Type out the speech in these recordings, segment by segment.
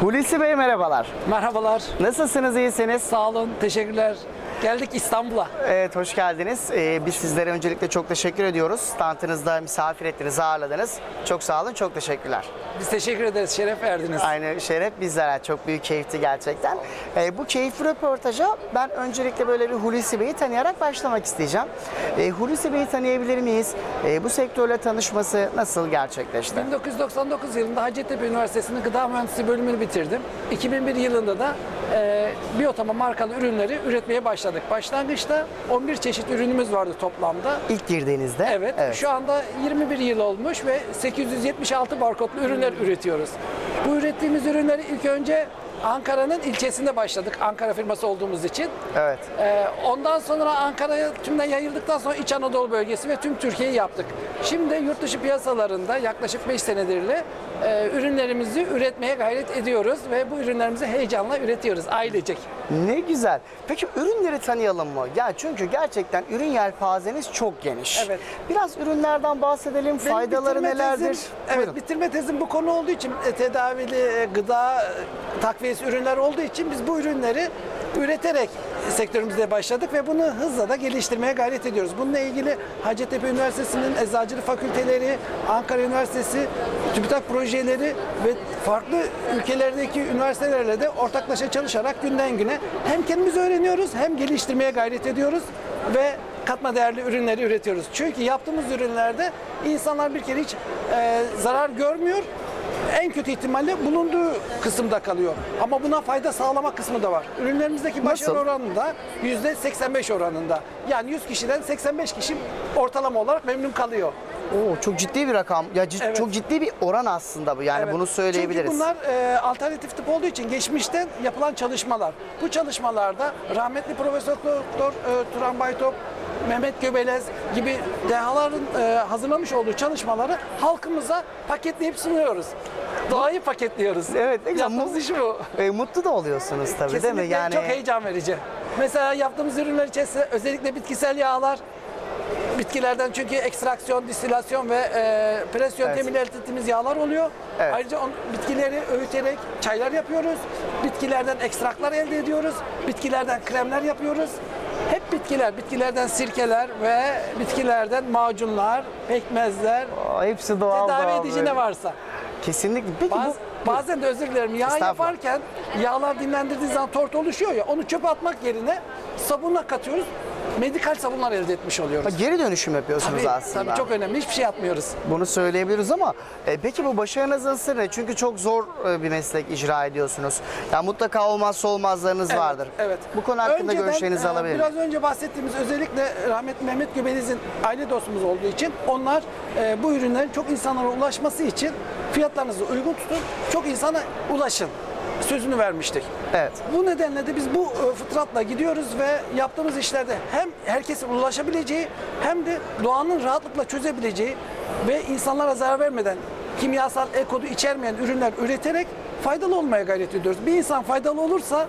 Hulusi Bey merhabalar. Merhabalar. Nasılsınız, iyisiniz? Sağ olun, teşekkürler. Geldik İstanbul'a. Evet, hoş geldiniz. Ee, biz sizlere öncelikle çok teşekkür ediyoruz. Standınızda misafir ettiniz, ağırladınız. Çok sağ olun, çok teşekkürler. Biz teşekkür ederiz. Şeref verdiniz. Aynı şeref bizlere. Çok büyük keyifti gerçekten. Ee, bu keyifli röportaja ben öncelikle böyle bir Hulusi Bey'i tanıyarak başlamak isteyeceğim. Ee, Hulusi Bey'i tanıyabilir miyiz? Ee, bu sektörle tanışması nasıl gerçekleşti? 1999 yılında Hacettepe Üniversitesi'nin gıda mühendisliği bölümünü bitirdim. 2001 yılında da e, biyotama markalı ürünleri üretmeye başladık. Başlangıçta 11 çeşit ürünümüz vardı toplamda. İlk girdiğinizde? Evet, Şu anda 21 yıl olmuş ve 876 barkodlu ürünler üretiyoruz. Bu ürettiğimiz ürünleri ilk önce Ankara'nın ilçesinde başladık. Ankara firması olduğumuz için. Evet. Ee, ondan sonra Ankara'ya tümden yayıldıktan sonra İç Anadolu bölgesi ve tüm Türkiye'yi yaptık. Şimdi yurt dışı piyasalarında yaklaşık 5 senedirle e, ürünlerimizi üretmeye gayret ediyoruz ve bu ürünlerimizi heyecanla üretiyoruz ailecek. Ne güzel. Peki ürünleri tanıyalım mı? Ya çünkü gerçekten ürün yelpazeniz çok geniş. Evet. Biraz ürünlerden bahsedelim. Benim Faydaları bitirme nelerdir? tezim- evet, Buyurun. bitirme tezim bu konu olduğu için e, tedavili e, gıda e, takviyesi ürünler olduğu için biz bu ürünleri üreterek sektörümüzde başladık ve bunu hızla da geliştirmeye gayret ediyoruz. Bununla ilgili Hacettepe Üniversitesi'nin eczacılık fakülteleri, Ankara Üniversitesi TÜBİTAK projeleri ve farklı ülkelerdeki üniversitelerle de ortaklaşa çalışarak günden güne hem kendimiz öğreniyoruz hem geliştirmeye gayret ediyoruz ve katma değerli ürünleri üretiyoruz. Çünkü yaptığımız ürünlerde insanlar bir kere hiç e, zarar görmüyor. En kötü ihtimalle bulunduğu kısımda kalıyor. Ama buna fayda sağlama kısmı da var. Ürünlerimizdeki başarı Nasıl? oranında yüzde 85 oranında. Yani 100 kişiden 85 kişi ortalama olarak memnun kalıyor. Oo, çok ciddi bir rakam. Ya cid- Evet. çok ciddi bir oran aslında bu. Yani Evet. bunu söyleyebiliriz. Çünkü bunlar e, alternatif tıp olduğu için geçmişten yapılan çalışmalar. Bu çalışmalarda rahmetli Profesör Doktor e, Turan Baytop, Mehmet Göbelez gibi dehaların e, hazırlamış olduğu çalışmaları halkımıza paketleyip sunuyoruz. Doğayı paketliyoruz. Evet, ne güzel. Yaptığımız iş bu. E, mutlu da oluyorsunuz tabii değil mi? Kesinlikle Yani çok heyecan verici. Mesela yaptığımız ürünler içerisinde özellikle bitkisel yağlar, bitkilerden çünkü ekstraksiyon, distilasyon ve e, pres yöntemiyle elde ettiğimiz yağlar oluyor. Evet. Ayrıca on, bitkileri öğüterek çaylar yapıyoruz. Bitkilerden ekstraklar elde ediyoruz. Bitkilerden kremler yapıyoruz. Hep bitkiler, bitkilerden sirkeler ve bitkilerden macunlar, pekmezler, Aa, hepsi doğal tedavi doğal edici böyle. ne varsa. Kesinlikle. Peki Baz- bu bazen de özür dilerim yağ yaparken yağlar dinlendirdiği zaman tort oluşuyor ya onu çöpe atmak yerine sabunla katıyoruz. Medikal sabunlar elde etmiş oluyoruz. Ha, geri dönüşüm yapıyorsunuz Tabii, aslında. tabii çok önemli. Hiçbir şey yapmıyoruz. Bunu söyleyebiliriz ama e, peki bu başarınızın sırrı ne? Çünkü çok zor e, bir meslek icra ediyorsunuz. Ya mutlaka olmazsa olmazlarınız Evet, vardır. Evet. Bu konu hakkında Önceden, görüşlerinizi e, alabilir? Biraz önce bahsettiğimiz özellikle rahmetli Mehmet Göbeliz'in aile dostumuz olduğu için onlar e, bu ürünlerin çok insanlara ulaşması için fiyatlarınızı uygun tutun, çok insana ulaşın sözünü vermiştik. Evet. Bu nedenle de biz bu e, fıtratla gidiyoruz ve yaptığımız işlerde hem herkesin ulaşabileceği hem de doğanın rahatlıkla çözebileceği ve insanlara zarar vermeden kimyasal ekodu içermeyen ürünler üreterek faydalı olmaya gayret ediyoruz. Bir insan faydalı olursa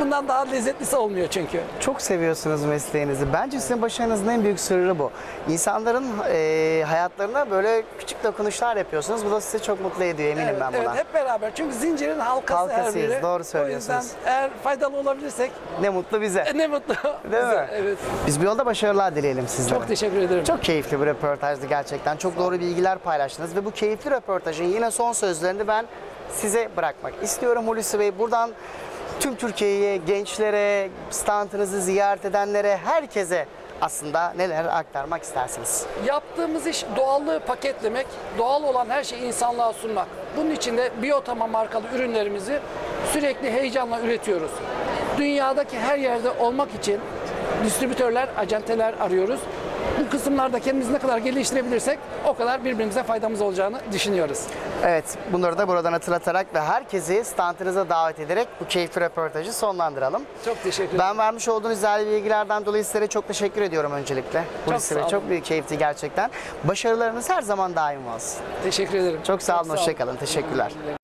bundan daha lezzetlisi olmuyor çünkü. Çok seviyorsunuz mesleğinizi. Bence sizin başarınızın en büyük sırrı bu. İnsanların e, hayatlarına böyle küçük dokunuşlar yapıyorsunuz. Bu da sizi çok mutlu ediyor eminim Evet, ben buna. evet, hep beraber. Çünkü zincirin halkası her Halkasıyız, biri. doğru O söylüyorsunuz. yüzden eğer faydalı olabilirsek Ne mutlu bize. e, ne mutlu. Değil bize. mi? Evet. Biz bu yolda başarılar dileyelim sizlere. Çok teşekkür ederim. Çok keyifli bir röportajdı gerçekten. Çok doğru bilgiler paylaştınız ve bu keyifli röportajın yine son sözlerini ben size bırakmak istiyorum Hulusi Bey. Buradan tüm Türkiye'ye, gençlere, standınızı ziyaret edenlere, herkese aslında neler aktarmak istersiniz? Yaptığımız iş doğallığı paketlemek, doğal olan her şeyi insanlığa sunmak. Bunun için de Biyotama markalı ürünlerimizi sürekli heyecanla üretiyoruz. Dünyadaki her yerde olmak için distribütörler, acenteler arıyoruz. Bu kısımlarda kendimizi ne kadar geliştirebilirsek o kadar birbirimize faydamız olacağını düşünüyoruz. Evet, bunları da buradan hatırlatarak ve herkesi standınıza davet ederek bu keyifli röportajı sonlandıralım. Çok teşekkür ederim. Ben vermiş olduğunuz değerli bilgilerden dolayı sizlere çok teşekkür ediyorum öncelikle. Hulusi sağ olun. çok büyük keyifti gerçekten. Başarılarınız her zaman daim olsun. Teşekkür ederim. Çok sağ olun, hoşça kalın. Teşekkürler. Teşekkürler.